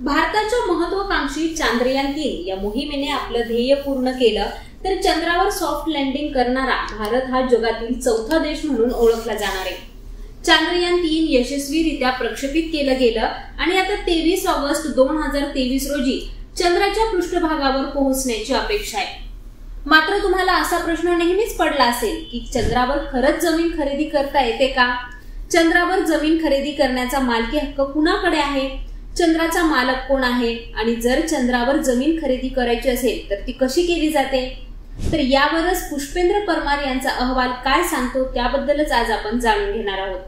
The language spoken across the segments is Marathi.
भारताच्या महत्वाकांक्षी चांद्रयान तीन या मोहिमेने आपलं ध्येय पूर्ण केलं तर चंद्रावर सॉफ्ट लँडिंग करणारा भारत हा जगातील चौथा देश म्हणून ओळखला जाणार आहे. चांद्रयान तीन यशस्वीरित्या प्रक्षेपित केलं गेलं आणि आता तेवीस ऑगस्ट दोन हजार तेवीस रोजी चंद्राच्या पृष्ठभागावर पोहोचण्याची अपेक्षा आहे. मात्र तुम्हाला असा प्रश्न नेहमीच पडला असेल की चंद्रावर खरंच जमीन खरेदी करता येते का? चंद्रावर जमीन खरेदी करण्याचा मालकी हक्क कुणाकडे आहे? चंद्राचा मालक कोण आहे? आणि जर चंद्रावर जमीन खरेदी करायची असेल तर ती कशी केली जाते? तर यावरच पुष्पेंद्र परमार यांचा अहवाल काय सांगतो त्याबद्दलच आज आपण जाणून घेणार आहोत.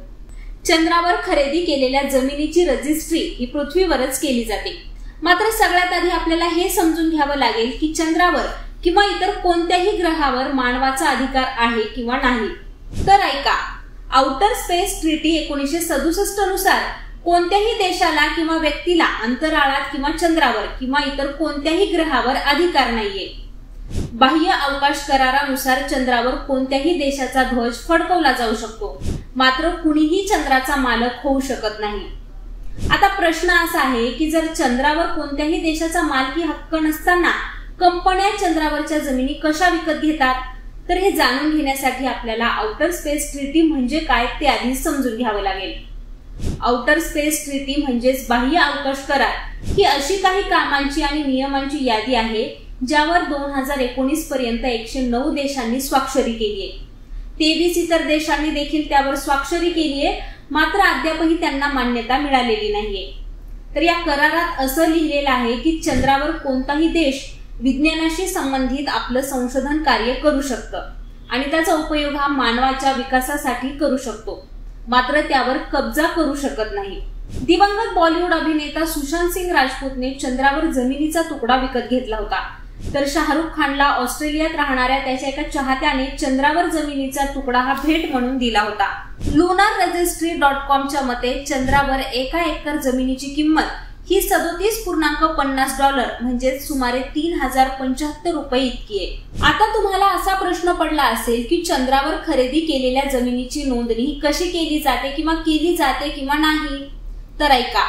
चंद्रावर खरेदी केलेल्या जमिनीची रजिस्ट्री ही पृथ्वीवरच केली जाते. मात्र सगळ्यात आधी आपल्याला हे समजून घ्यावं लागेल की चंद्रावर किंवा इतर कोणत्याही ग्रहावर मानवाचा अधिकार आहे किंवा नाही. तर ऐका आउटर स्पेस ट्रिटी एकोणीसशे सदुसष्टनुसार कोणत्याही देशाला किंवा व्यक्तीला अंतराळात किंवा चंद्रावर किंवा इतर कोणत्याही ग्रहावर अधिकार नाहीये. बाह्य अवकाश करारानुसार चंद्रावर कोणत्याही देशाचा ध्वज फडकवला जाऊ शकतो. मात्र कुणीही चंद्राचा मालक होऊ शकत नाही. आता प्रश्न असा आहे की जर चंद्रावर कोणत्याही देशाचा मालकी हक्क नसताना कंपन्या चंद्रावरच्या जमिनी कशा विकत घेतात? तर हे जाणून घेण्यासाठी आपल्याला आउटर स्पेस ट्रिटी म्हणजे काय ते आधी समजून घ्यावं लागेल. आउटर स्पेस ट्रिटी म्हणजेच बाह्य अवकाश करार ही अशी काही कामांची आणि नियमांची यादी आहे ज्यावर दोन हजार एकोणीस पर्यंत एकशे नऊ देशांनी स्वाक्षरी केली आहे. तेवीस इतर देशांनी देखील त्यावर स्वाक्षरी केली आहे मात्र अद्यापही त्यांना मान्यता मिळालेली नाहीये. तर या करारात असं लिहिलेलं आहे की चंद्रावर कोणताही देश विज्ञानाशी संबंधित आपलं संशोधन कार्य करू शकतं आणि त्याचा उपयोग हा मानवाच्या विकासासाठी करू शकतो. मात्र त्यावर कब्जा करू शकत नाही. दिवंगत बॉलिवूड अभिनेता सुशांत सिंग राजपूतने चंद्रावर जमिनीचा तुकडा विकत घेतला होता. तर शाहरुख खानला ऑस्ट्रेलियात राहणाऱ्या त्याच्या एका चाहत्याने चंद्रावर जमिनीचा तुकडा हा भेट म्हणून दिला होता. लुनार रजिस्ट्री डॉट कॉमच्या मते चंद्रावर एका एकर जमिनीची किंमत ही सदोतीस पूर्णांक पन्नास डॉलर म्हणजे सुमारे तीन हजार पंच्याहत्तर रुपये इतकी आहे. आता तुम्हाला असा प्रश्न पडला असेल की चंद्रावर खरेदी केलेल्या जमिनीची नोंदणी कशी केली जाते किंवा केली जाते किंवा नाही? तर ऐका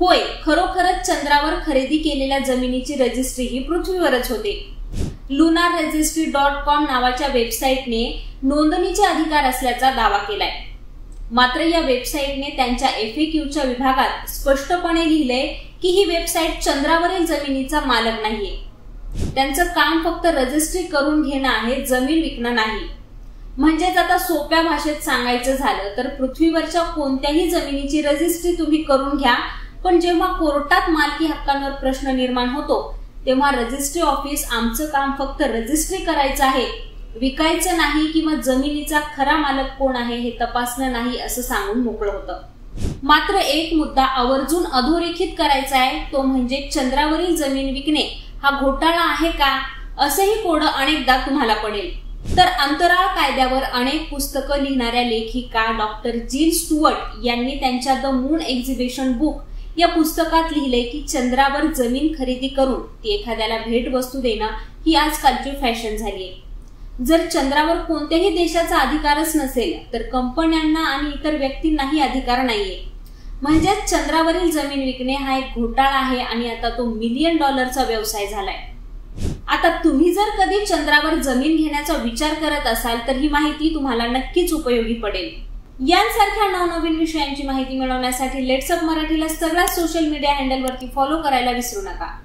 होय खरोखरच चंद्रावर खरेदी केलेल्या जमिनीची रजिस्ट्री ही पृथ्वीवरच होते. लुनार रजिस्ट्री डॉट कॉम नावाच्या वेबसाईटने नोंदणीचे अधिकार असल्याचा दावा केलाय. मात्र या वेबसाईटने त्यांच्या एफएक्यूच्या विभागात स्पष्टपणे लिहिलंय की ही वेबसाईट चंद्रावरील जमिनीचा मालक नाहीये. त्यांचं काम फक्त रजिस्ट्री करून घेणं आहे जमीन विकणं नाही. म्हणजेच आता सोप्या भाषेत सांगायचं झालं तर पृथ्वीवरच्या कोणत्याही जमिनीची रजिस्ट्री तुम्ही करून घ्या पण जेव्हा कोर्टात मालकी हक्कांवर प्रश्न निर्माण होतो तेव्हा रजिस्ट्री ऑफिस आमचं काम फक्त रजिस्ट्री करायचं आहे. विकायचं नाही किंवा जमिनीचा खरा मालक कोण आहे हे तपासणं नाही असं सांगून मोकळं होतं. मात्र एक मुद्दा आवर्जून अधोरेखित करायचा आहे तो म्हणजे चंद्रावरील जमीन विकणे. हा घोटाळा आहे का? असंही कोडं अनेकदा तुम्हाला पडेल. तर अंतराळ कायद्यावर अनेक पुस्तकं लिहिणाऱ्या लेखिका डॉक्टर जीन स्टुअर्ट यांनी त्यांच्या द मून एक्झिबिशन बुक या पुस्तकात लिहिले की चंद्रावर जमीन खरेदी करून ती एखाद्याला भेट वस्तू देणं ही आजकालची फॅशन झाली आहे जर चंद्रावर कोणत्याही देशाचा अधिकारच नसेल तर कंपन्यांना आणि इतर व्यक्तींनाही अधिकार नाहीये. म्हणजेच चंद्रावरील जमीन विकणे हा एक घोटाळा आहे आणि आता तो मिलियन डॉलरचा व्यवसाय झालाय. आता तुम्ही जर कधी चंद्रावर जमीन घेण्याचा विचार करत असाल तर ही माहिती तुम्हाला नक्कीच उपयोगी पडेल. यांसारख्या नवनवीन विषयांची माहिती मिळवण्यासाठी लेट्सअप मराठीला सगळ्या सोशल मीडिया हँडलवरती फॉलो करायला विसरू नका.